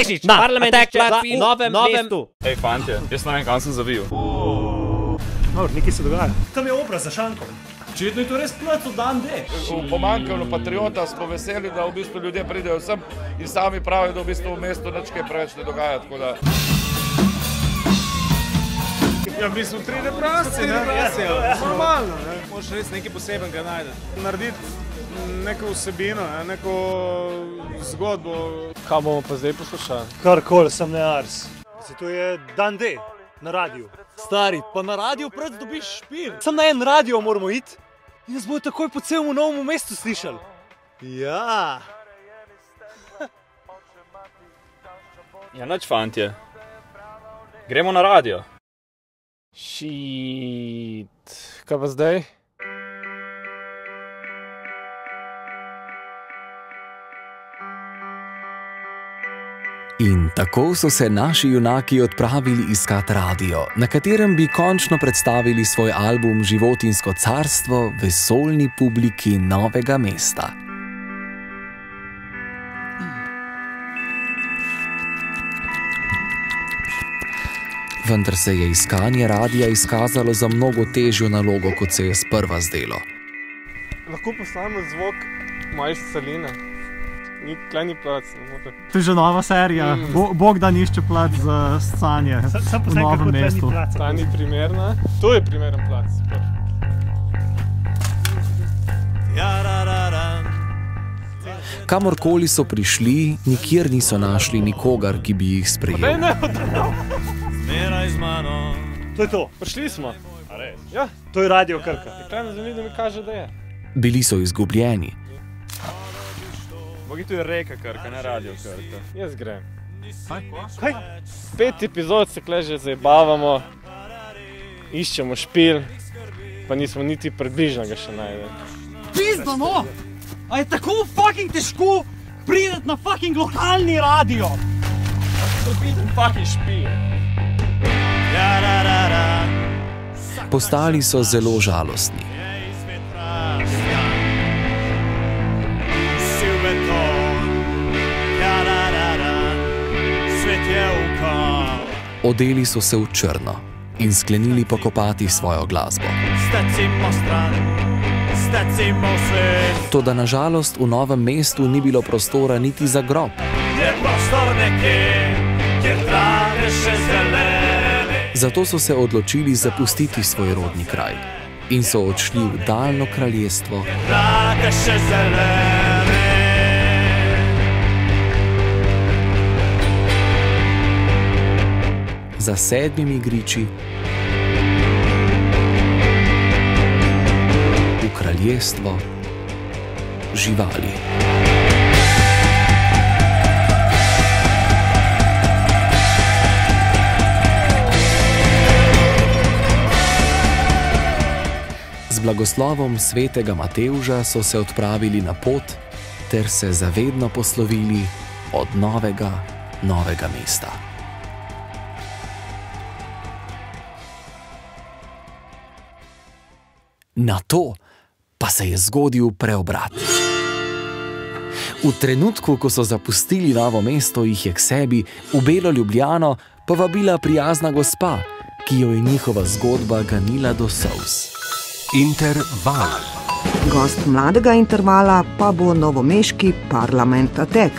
Plešič, Na, parlament tekla Flat v novem, novem- mestu. Hej, fantje, jaz ne vem, kam sem zavil. No, nekaj se dogaja. Tam je obraz za šankom. Očitno je to res plac v dan D. V pomanjkanju patriota smo veseli, da v bistvu ljudje pridejo sem in sami pravijo, da v bistvu v mestu nič kaj preveč ne dogaja. tako da- Ja, mi smo tri reprasi, ne? ja. Normalno, ne? Moš res nekaj posebenega najti. Narediti neko vsebino, ne? neko zgodbo. Kaj bomo pa zdaj poslušali? Karkoli, sem ne ars. Se to je dan D na radiju. Stari, pa na radiju pred dobiš špil. Sam na en radio moramo iti in nas bodo takoj po celem novem mestu slišali. Ja. Ja, noč fantje. Gremo na radio. Šit. Kaj pa zdaj? In tako so se naši junaki odpravili iskat radio, na katerem bi končno predstavili svoj album Životinsko carstvo vesoljni publiki novega mesta. Vendar se je iskanje radia izkazalo za mnogo težjo nalogo, kot se je sprva zdelo. Lahko postavimo zvok moje celine. Ni kleni plac. To je že nova serija. Mm. Bo, Bog da nišče plat za stanje Sam v novem mestu. Ta ni primerna. To je primeren plac. Kamorkoli so prišli, nikjer niso našli nikogar, ki bi jih Daj sprejel. ne oddav. To je to, Prišli smo. Ja, to je radio Krka. klena zemlja mi kaže, da je. Bili so izgubljeni, Mogi tu je reka krka, ne radio krka. Jaz grem. Kaj? Pet epizod se kleže zabavamo, iščemo špil, pa nismo niti približno ga še najdel. Pizda, no! A je tako fucking težko priti na fucking lokalni radio? Fucking špil. postali so zelo žalostni. Odeli so se v črno in sklenili pokopati svojo glasbo. Toda nažalost v novem mestu ni bilo prostora niti za grob. Zato so se odločili zapustiti svoj rodni kraj in so odšli v daljno kraljestvo, za sedmimi griči v kraljestvo živali. Z blagoslovom svetega Matevža so se odpravili na pot ter se zavedno poslovili od novega, novega mesta. Na to pa se je zgodil preobrat. V trenutku, ko so zapustili novo mesto, jih je k sebi v Belo Ljubljano povabila prijazna gospa, ki jo je njihova zgodba ganila do sous. Interval. Gost mladega intervala pa bo novomeški parlament Atek.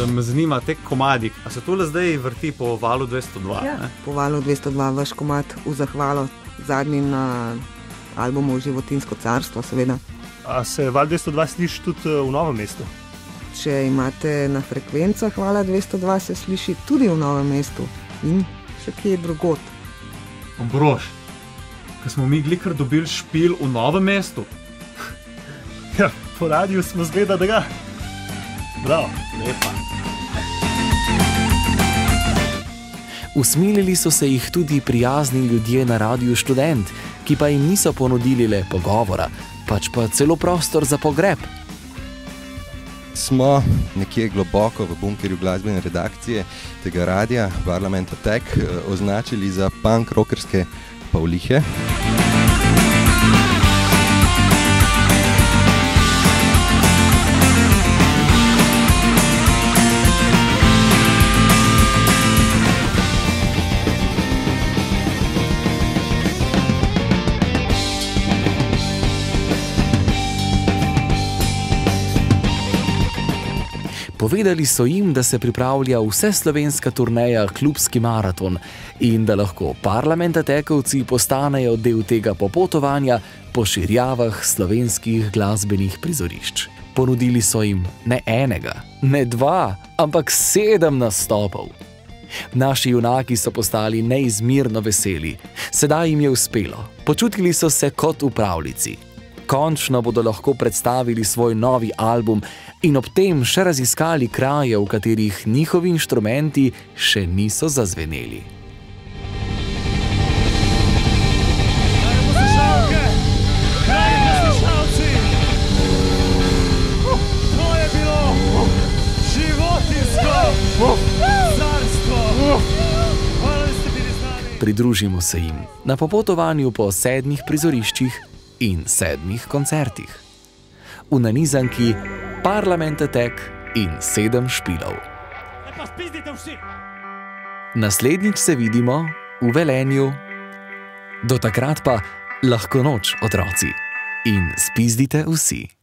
Da me zanima te komadi. A se tole zdaj vrti po valu 202? Ja, ne? po valu 202 vaš komat v zahvalo zadnji na albumu Životinsko carstvo, seveda. A se Val 202 sliši tudi eh, v novem mestu? Če imate na frekvencah Vala 202, se sliši tudi v novem mestu in še kje drugot. Ambrož, ker smo mi glikar dobili špil v novem mestu. Ja, po radiju smo zgleda, da ga. Bravo. Lepa. Usmilili so se jih tudi prijazni ljudje na Radiu Študent, ki pa jim niso ponudili le pogovora, pač pa celo prostor za pogreb. Smo nekje globoko v bunkerju glasbene redakcije tega radia, Parlament Attack, eh, označili za punk rockerske pavlihe. Povedali so jim, da se pripravlja vse slovenska turneja Klubski maraton in da lahko parlamentatekovci postanejo del tega popotovanja po širjavah slovenskih glasbenih prizorišč. Ponudili so jim ne enega, ne dva, ampak sedem nastopov. Naši junaki so postali neizmerno veseli, sedaj jim je uspelo, počutili so se kot v pravljici. Končno bodo lahko predstavili svoj novi album in ob tem še raziskali kraje, v katerih njihovi inštrumenti še niso zazveneli. Pridružimo se jim na popotovanju po sedmih prizoriščih in sedmih koncertih. V nanizanki Parlament Attack in sedem špilov. Naslednjič se vidimo v Velenju. Do takrat pa lahko noč, otroci, in spizdite vsi.